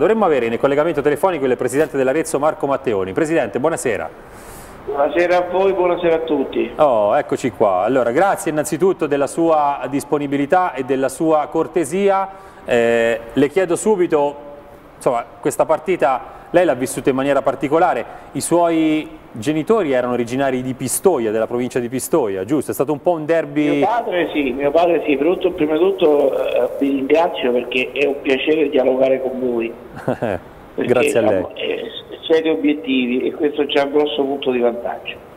Dovremmo avere in collegamento telefonico il Presidente dell'Arezzo Marco Matteoni. Presidente, buonasera. Buonasera a voi, buonasera a tutti. Oh, eccoci qua. Allora, grazie innanzitutto della sua disponibilità e della sua cortesia. Eh, le chiedo subito, insomma, questa partita lei l'ha vissuta in maniera particolare, i suoi genitori erano originari di Pistoia, della provincia di Pistoia, giusto? È stato un po' un derby... Mio padre sì, mio padre sì, tutto, prima di tutto eh, vi ringrazio perché è un piacere dialogare con voi. Grazie a lei. Eh, siete obiettivi e questo c'è un grosso punto di vantaggio.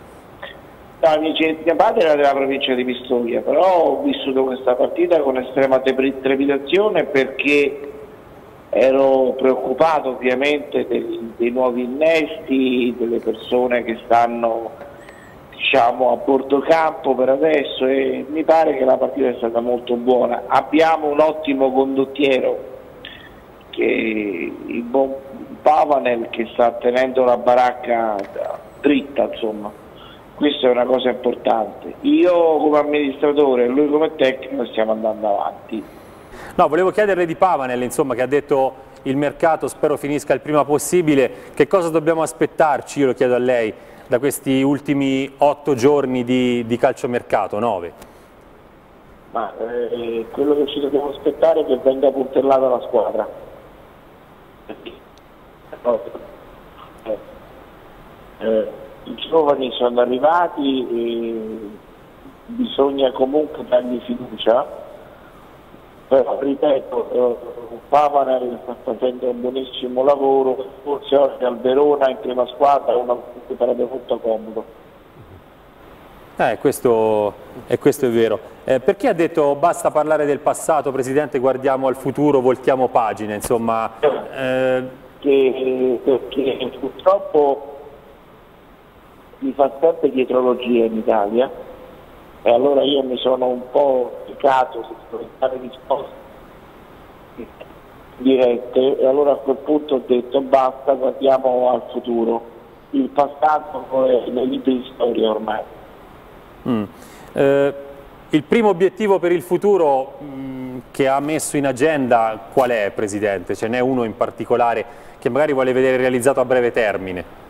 No, mio padre era della provincia di Pistoia, però ho vissuto questa partita con estrema trepidazione perché ero preoccupato ovviamente dei, dei nuovi innesti, delle persone che stanno diciamo, a bordo campo per adesso e mi pare che la partita è stata molto buona. Abbiamo un ottimo condottiero che il buon Pavanel che sta tenendo la baracca dritta insomma. Questa è una cosa importante. Io come amministratore e lui come tecnico stiamo andando avanti No, volevo chiederle di Pavanel, insomma, che ha detto il mercato spero finisca il prima possibile, che cosa dobbiamo aspettarci, io lo chiedo a lei, da questi ultimi otto giorni di, di calciomercato, nove? Ma eh, quello che ci dobbiamo aspettare è che venga puntellata la squadra. Eh, eh, I giovani sono arrivati bisogna comunque dargli fiducia però ripeto, eh, Pavanel sta facendo un buonissimo lavoro, forse oggi al Verona in prima squadra che sarebbe molto comodo. Eh, questo, eh, questo è vero. Eh, perché ha detto basta parlare del passato, Presidente, guardiamo al futuro, voltiamo pagine, insomma... Eh... Che, perché purtroppo si fa sempre dietrologia in Italia e allora io mi sono un po' piccato su dare risposte dirette e allora a quel punto ho detto basta, guardiamo al futuro. Il passato è nei libri di storia ormai. Mm. Eh, il primo obiettivo per il futuro mh, mm, che ha messo in agenda qual è, Presidente? Ce n'è uno in particolare che magari vuole vedere realizzato a breve termine?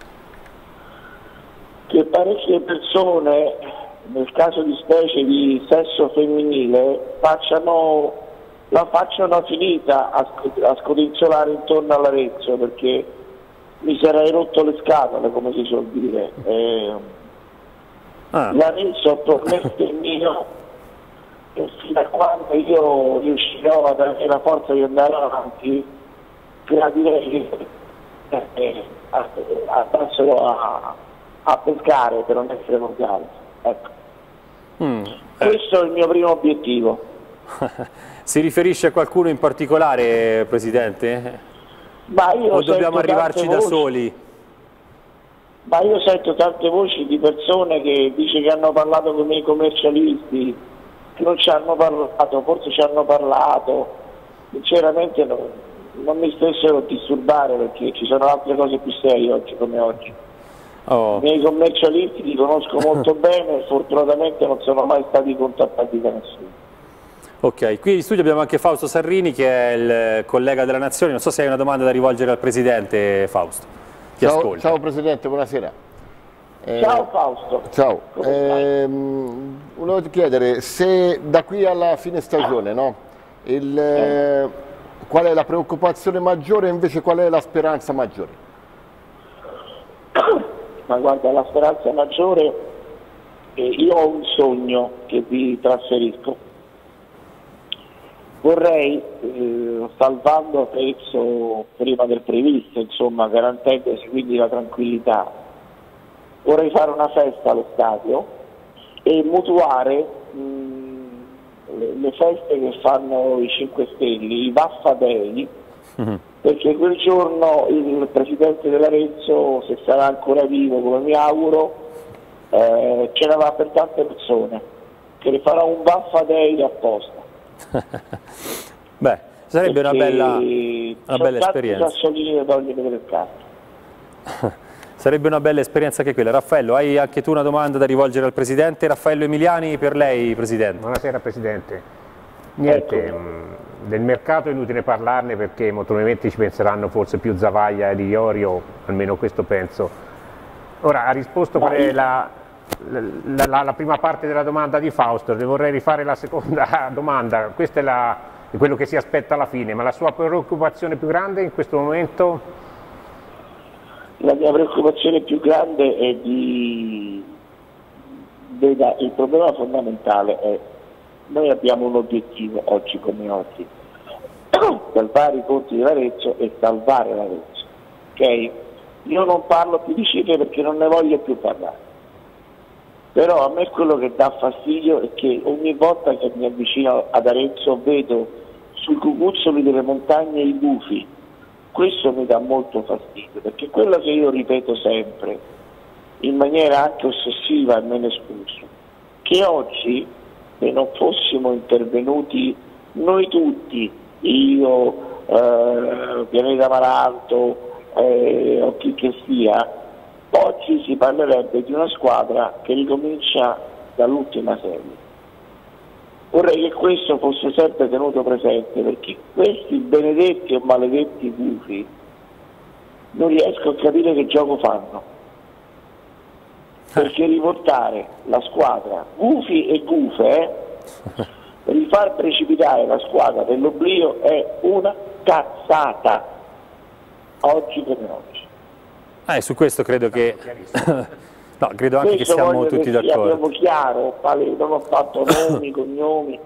Che parecchie persone nel caso di specie di sesso femminile facciano, la facciano finita a, a scodinzolare intorno all'Arezzo perché mi sarei rotto le scatole come si suol dire eh, ah. l'Arezzo attualmente è mio e fino a quando io riuscirò ad avere la forza di andare avanti gradirei che eh, andassero a, a pescare per non essere morgali Ecco. Mm, eh. Questo è il mio primo obiettivo. si riferisce a qualcuno in particolare, Presidente? o dobbiamo arrivarci da soli? Ma io sento tante voci di persone che dice che hanno parlato con i miei commercialisti, che non ci hanno parlato, forse ci hanno parlato, sinceramente no, non mi stessero a disturbare perché ci sono altre cose più serie oggi come oggi. Oh. I miei commercialisti li conosco molto bene e fortunatamente non sono mai stati contattati da nessuno. Ok, qui in studio abbiamo anche Fausto Sarrini che è il collega della Nazione, non so se hai una domanda da rivolgere al Presidente Fausto. Ti ciao, ascolto. Ciao Presidente, buonasera. Eh, ciao Fausto. Ciao, eh, volevo chiedere se da qui alla fine stagione, no? Il, eh. qual è la preoccupazione maggiore e invece qual è la speranza maggiore? Ma guarda la speranza maggiore, eh, io ho un sogno che vi trasferisco. Vorrei, eh, salvando prezzo prima del previsto, insomma, garantendosi quindi la tranquillità, vorrei fare una festa allo stadio e mutuare mh, le, le, feste che fanno i 5 Stelle, i Vaffa Perché quel giorno il presidente dell'Arezzo, se sarà ancora vivo come mi auguro, eh, ce l'avrà per tante persone, che le farà un baffa day apposta. Beh, sarebbe perché una bella, una bella esperienza. Sarebbe una bella esperienza anche quella. Raffaello, hai anche tu una domanda da rivolgere al Presidente? Raffaello Emiliani, per lei Presidente. Buonasera Presidente. Niente, ecco. del mercato è inutile parlarne perché molto probabilmente ci penseranno forse più Zavaglia di Iorio, almeno questo penso. Ora ha risposto qual è la, la, la, la, prima parte della domanda di Fausto, le vorrei rifare la seconda domanda, questo è, la, è quello che si aspetta alla fine, ma la sua preoccupazione più grande in questo momento? La mia preoccupazione più grande è di... il problema fondamentale è noi abbiamo un obiettivo oggi come oggi, salvare i conti di Varezzo e salvare Varezzo. Okay? Io non parlo più di cifre perché non ne voglio più parlare. Però a me quello che dà fastidio è che ogni volta che mi avvicino ad Arezzo vedo sui cucuzzoli delle montagne i bufi. Questo mi dà molto fastidio, perché quello che io ripeto sempre, in maniera anche ossessiva e me ne scuso, che oggi se non fossimo intervenuti noi tutti, io, eh, Pianeta Maranto eh, o chi che sia, oggi si parlerebbe di una squadra che ricomincia dall'ultima serie. Vorrei che questo fosse sempre tenuto presente perché questi benedetti o maledetti gufi non riesco a capire che gioco fanno perché riportare la squadra gufi e gufe rifar precipitare la squadra dell'oblio è una cazzata. Oggi come oggi eh, su questo credo che no, credo anche questo che siamo tutti d'accordo. abbiamo chiaro non ho fatto nomi, cognomi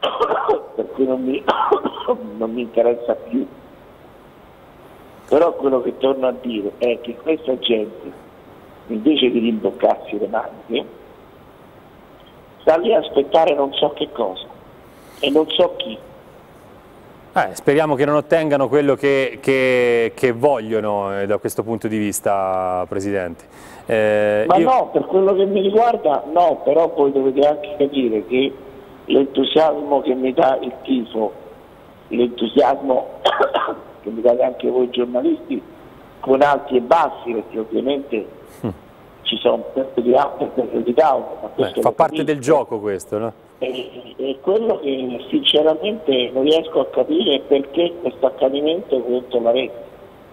per cui non mi, non mi interessa più. Però quello che torno a dire è che questa gente invece di rimboccarsi le maniche, sta lì a aspettare non so che cosa e non so chi. Eh, speriamo che non ottengano quello che, che, che vogliono eh, da questo punto di vista, Presidente. Eh, Ma io... no, per quello che mi riguarda no, però poi dovete anche capire che l'entusiasmo che mi dà il tifo, l'entusiasmo che mi date anche voi giornalisti, con alti e bassi, perché ovviamente ci sono pezzi di up e pezzi di down. Beh, fa parte del gioco questo, no? E, e, quello che sinceramente non riesco a capire è perché questo accadimento contro la rete.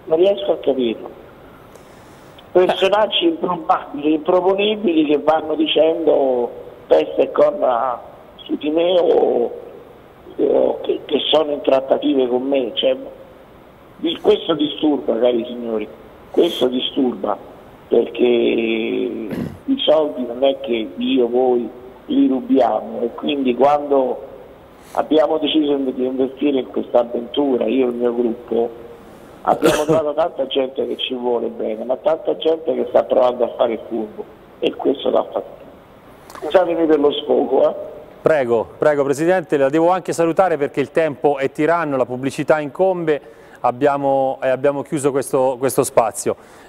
Non riesco a capirlo. Personaggi improbabili, improponibili che vanno dicendo peste e corna su di me o, o che, che, sono in trattative con me. Cioè, questo disturba, cari signori, questo disturba perché i soldi non è che io, voi li rubiamo e quindi quando abbiamo deciso di investire in questa avventura, io e il mio gruppo, abbiamo trovato tanta gente che ci vuole bene, ma tanta gente che sta provando a fare il furbo e questo dà fastidio. Scusatemi per lo sfogo. Eh. Prego, prego Presidente, la devo anche salutare perché il tempo è tiranno, la pubblicità incombe, abbiamo, eh, abbiamo chiuso questo, questo spazio.